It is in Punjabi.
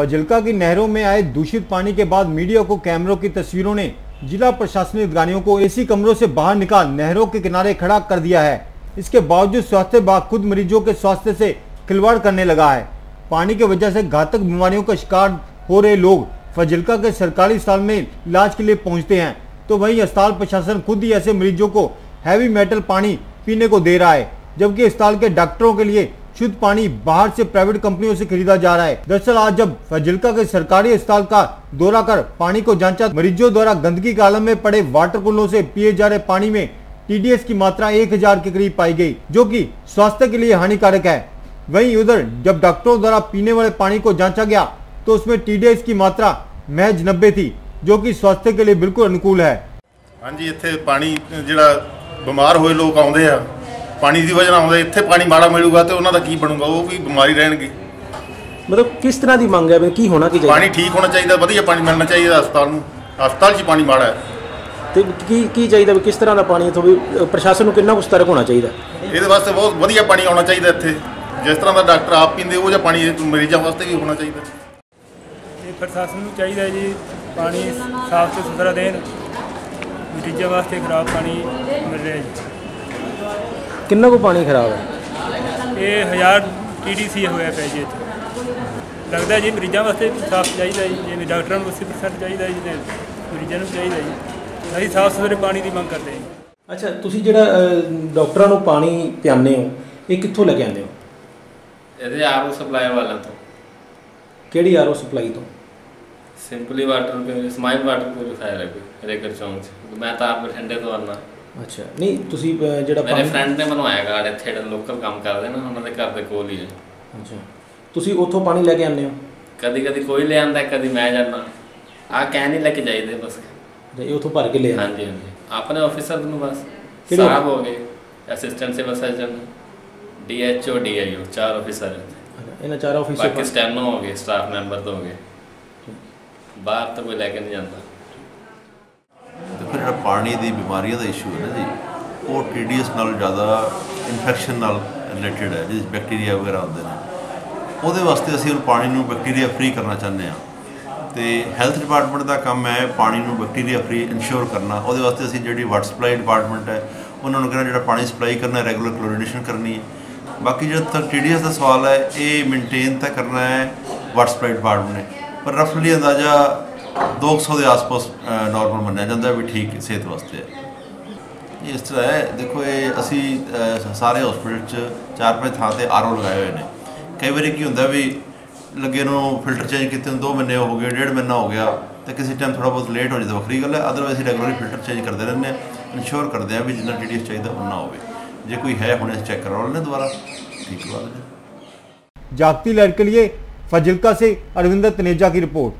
फजिल्का की नहरों में आए दूषित पानी के बाद मीडिया को कैमरों की तस्वीरों ने जिला प्रशासनिक अधिकारियों को एसी कमरों से बाहर निकाल नहरों के किनारे खड़ा कर दिया है। इसके बावजूद स्वास्थ्य विभाग खुद मरीजों के स्वास्थ्य से खिलवाड़ करने लगा है। पानी की वजह से घातक बीमारियों का शिकार हो रहे लोग फजिल्का के सरकारी अस्पताल में इलाज के लिए पहुँचते हैं। तो वहीं अस्पताल प्रशासन खुद ही ऐसे मरीजों को हैवी मेटल पानी पीने को दे रहा है, जबकि अस्पताल के डॉक्टरों के लिए शुद्ध पानी बाहर से प्राइवेट कंपनियों से खरीदा जा रहा है दरअसल आज जब फजिल्का के सरकारी अस्पताल का दौरा कर पानी को जांचा मरीजों द्वारा गंदगी के आलम में पड़े वाटर कूलों से पिए जा रहे पानी में टीडीएस की मात्रा 1000 के करीब पाई गई जो कि स्वास्थ्य के लिए हानिकारक है वहीं उधर जब डॉक्टरों द्वारा पीने वाले पानी को जांचा गया तो उसमें टीडीएस की मात्रा महज नब्बे थी जो कि स्वास्थ्य के लिए बिल्कुल अनुकूल है ਹਾਂਜੀ ਇੱਥੇ ਪਾਣੀ ਜਿਹੜਾ ਬਿਮਾਰ ਹੋਏ ਲੋਕ ਆਉਂਦੇ ਆ ਪਾਣੀ ਦੀ ਵਜ੍ਹਾ ਨਾਲ ਆਉਂਦੇ ਇੱਥੇ ਪਾਣੀ ਮਾੜਾ ਮਿਲੂਗਾ ਤੇ ਉਹਨਾਂ ਦਾ ਕੀ ਬਣੂਗਾ? ਉਹ ਵੀ ਬਿਮਾਰੀ ਰਹਿਣਗੇ। ਮਤਲਬ ਕਿਸ ਤਰ੍ਹਾਂ ਦੀ ਮੰਗ ਹੈ ਵੀ ਕੀ ਹੋਣਾ ਕੀ ਚਾਹੀਦਾ? ਪਾਣੀ ਠੀਕ ਹੋਣਾ ਚਾਹੀਦਾ ਵਧੀਆ ਪਾਣੀ ਮਿਲਣਾ ਚਾਹੀਦਾ ਹਸਪਤਾਲ ਨੂੰ। ਹਸਪਤਾਲ 'ਚ ਪਾਣੀ ਮਾੜਾ ਹੈ। ਤੇ ਕੀ ਕੀ ਚਾਹੀਦਾ ਵੀ ਕਿਸ ਤਰ੍ਹਾਂ ਦਾ ਪਾਣੀ ਇੱਥੋਂ ਵੀ ਪ੍ਰਸ਼ਾਸਨ ਨੂੰ ਕਿੰਨਾ ਕੁ ਸਤਰਕ ਹੋਣਾ ਚਾਹੀਦਾ? ਇਹਦੇ ਵਾਸਤੇ ਬਹੁਤ ਵਧੀਆ ਪਾਣੀ ਆਉਣਾ ਚਾਹੀਦਾ ਇੱਥੇ। ਜਿਸ ਤਰ੍ਹਾਂ ਦਾ ਡਾਕਟਰ ਆਪ ਪੀਂਦੇ ਉਹ ਜਿਹਾ ਪਾਣੀ ਮਰੀਜ਼ਾਂ ਵਾਸਤੇ ਵੀ ਹੋਣਾ ਚਾਹੀਦਾ। ਇਹ ਪ੍ਰਸ਼ਾਸਨ ਨੂੰ ਚਾਹੀਦਾ ਜੀ ਪਾਣੀ ਸਾਫ਼ ਤੇ ਸੁਥਰਾ ਦੇਣ। ਮਰੀਜ਼ਾਂ ਵਾਸਤੇ ਖਰਾਬ ਪਾਣੀ ਮਿਲ ਰਿਹਾ ਜੀ। ਕਿੰਨਾ ਕੁ ਪਾਣੀ ਖਰਾਬ ਹੈ? ਇਹ 1000 ਟੀਡੀਸੀ ਹੋਇਆ ਪਿਆ ਜੀ ਇੱਥੇ। ਲੱਗਦਾ ਜੀ ਮਰੀਜ਼ਾਂ ਵਾਸਤੇ ਸਾਫ਼ ਚਾਹੀਦਾ ਜੀ ਜਿਵੇਂ ਡਾਕਟਰਾਂ ਨੂੰ 80% ਚਾਹੀਦਾ ਜੀ ਤੇ ਮਰੀਜ਼ਾਂ ਨੂੰ ਚਾਹੀਦਾ ਜੀ। ਅਸੀਂ ਸਾਫ਼ ਸੁਥਰੇ ਪਾਣੀ ਦੀ ਮੰਗ ਕਰਦੇ ਹਾਂ ਜੀ। ਅੱਛਾ ਤੁਸੀਂ ਜਿਹੜਾ ਡਾਕਟਰਾਂ ਨੂੰ ਪਾਣੀ ਪਿਆਉਂਦੇ ਹੋ ਇਹ ਕਿੱਥੋਂ ਲੈ ਕੇ ਆਉਂਦੇ ਹੋ? ਇਹਦੇ ਆਰਓ ਸਪਲਾਈ ਵਾਲਿਆਂ ਤੋਂ। ਕਿਹੜੀ ਆਰਓ ਸਪਲਾਈ ਤੋਂ? Simply water smile water purifier ਹੈ ਕੋਈ ਰੇਕਰ ਚੌਂਕ ਮੈਂ ਤਾਂ ਆਪ ਬਠਿੰਡੇ ਤੋਂ ਆਉਣਾ ਅੱਛਾ। ਨਹੀਂ ਤੁਸੀਂ ਜਿਹੜਾ ਮੇਰੇ ਫਰੈਂਡ ਨੇ ਬਣਵਾਇਆ ਕਾਰਡ ਇੱਥੇ ਲੋਕਲ ਕੰਮ ਕਰਦੇ ਨਾ ਉਹਨਾਂ ਦੇ ਘਰ ਦੇ ਕੋਲ ਹੀ ਹੈ ਅੱਛਾ। ਤੁਸੀਂ ਉੱਥੋਂ ਪਾਣੀ ਲੈ ਕੇ ਆਉਂਦੇ ਹੋ? ਕਦੀ ਕਦੀ ਕੋਈ ਲੈ ਆਂਦਾ ਕਦੀ ਮੈਂ ਜਾਂਦਾ। ਆ ਕੈਨ ਹੀ ਲੈ ਕੇ ਜਾਈਦੇ ਬਸ। ਤੇ ਇਹ ਉੱਥੋਂ ਭਰ ਕੇ ਲੈ ਹਾਂਜੀ ਹਾਂਜੀ। ਆਪਣੇ ਆਫੀਸਰ ਨੂੰ ਬਸ? ਸਾਹਿਬ ਹੋ ਗਏ। Assistant civil surgeon DHO DIO ਚਾਰ ਆਫੀਸਰ ਇਹਨਾਂ ਚਾਰ ਆਫਿਸ ਬਾਕੀ ਸਟੈਨੋ ਹੋ ਗਏ ਸਟਾਫ ਮੈਂਬਰ ਤੋਂ ਹੋ ਗਏ। ਬਾਹਰ ਤਾਂ ਕੋਈ ਲੈ ਕੇ ਨਹੀਂ ਜਾਂਦਾ। ਜਿਹੜਾ ਪਾਣੀ ਦੀ ਬਿਮਾਰੀਆਂ ਦਾ ਇਸ਼ੂ ਹੈ ਨਾ ਜੀ, ਉਹ ਟੀਡੀਐਸ ਨਾਲ ਜ਼ਿਆਦਾ ਇਨਫੈਕਸ਼ਨ ਨਾਲ ਰਿਲੇਟਡ ਹੈ, ਜਿਸ ਬੈਕਟੀਰੀਆ ਵਗੈਰਾ ਹੁੰਦੇ ਨੇ। ਉਹਦੇ ਵਾਸਤੇ ਅਸੀਂ ਉਹ ਪਾਣੀ ਨੂੰ ਬੈਕਟੀਰੀਆ ਫ੍ਰੀ ਕਰਨਾ ਚਾਹੁੰਦੇ ਹਾਂ। ਤੇ ਹੈਲਥ ਡਿਪਾਰਟਮੈਂਟ ਦਾ ਕੰਮ ਹੈ ਪਾਣੀ ਨੂੰ ਬੈਕਟੀਰੀਆ ਫ੍ਰੀ ਇਨਸ਼ੋਰ ਕਰਨਾ। ਉਹਦੇ ਵਾਸਤੇ ਅਸੀਂ ਜਿਹੜੀ ਵਾਟਰ ਸਪਲਾਈ ਡਿਪਾਰਟਮੈਂਟ ਹੈ, ਉਹਨਾਂ ਨੂੰ ਕਹਿੰਦਾ ਜਿਹੜਾ ਪਾਣੀ ਸਪਲਾਈ ਕਰਨਾ ਰੈਗੂਲਰ ਕਲੋਰੀਨੇਸ਼ਨ ਕਰਨੀ ਹੈ। ਬਾਕੀ ਜਿਹੜਾ ਤੱਕ ਟੀਡੀਐਸ ਦਾ ਸਵਾਲ ਹੈ, ਇਹ ਮੇਨਟੇਨ ਤਾਂ ਕਰਨਾ ਹੈ ਵਾਟਰ ਸਪਲਾਈ ਡਿਪਾਰਟਮੈਂਟ ਨੇ। ਪਰ ਰਫਲੀ ਅੰਦਾਜ਼ਾ 200 ਦੇ ਆਸ-ਪਾਸ ਨਾਰਮਲ ਮੰਨਿਆ ਜਾਂਦਾ ਵੀ ਠੀਕ ਸਿਹਤ ਵਾਸਤੇ ਹੈ ਇਹ ਇਸ ਤਰ੍ਹਾਂ ਹੈ ਦੇਖੋ ਇਹ ਅਸੀਂ ਅਹ, ਸਾਰੇ ਹਸਪੀਟਲ 'ਚ ਚਾਰ ਪੰਜ ਥਾਂ ਤੇ ਆਰਓ ਲਗਾਏ ਹੋਏ ਨੇ ਕਈ ਵਾਰੀ ਕੀ ਹੁੰਦਾ ਵੀ ਲੱਗੇ ਨੂੰ ਫਿਲਟਰ ਚੇਂਜ ਕੀਤੇ ਨੂੰ 2 ਮਹੀਨੇ ਹੋ ਗਏ ਡੇਢ ਮਹੀਨਾ ਹੋ ਗਿਆ ਤੇ ਕਿਸੇ ਟਾਈਮ ਥੋੜਾ ਬਹੁਤ ਲੇਟ ਹੋ ਜਾਂਦਾ ਵੱਖਰੀ ਗੱਲ ਹੈ ਅਦਰਵਾਈਜ਼ ਅਸੀਂ ਰੈਗੂਲਰਲੀ ਫਿਲਟਰ ਚੇਂਜ ਕਰਦੇ ਰਹਿੰਦੇ ਹਾਂ ਇਨਸ਼ੋਰ ਕਰਦੇ ਹਾਂ ਵੀ ਜਿੰਨਾ ਟੀਡੀਐਸ ਚਾਹੀਦਾ ਉਨਾ ਹੋਵੇ ਜੇ ਕੋਈ ਹੈ ਹੁਣ ਅਸੀਂ ਚੈੱਕ ਕਰਵਾ ਲੈਂਦੇ ਦੁਬਾਰਾ ਠੀਕ ਕਰਵਾ ਲੈਂਦੇ जागती लहर के लिए फजिल्का से अरविंदर तनेजा की रिपोर्ट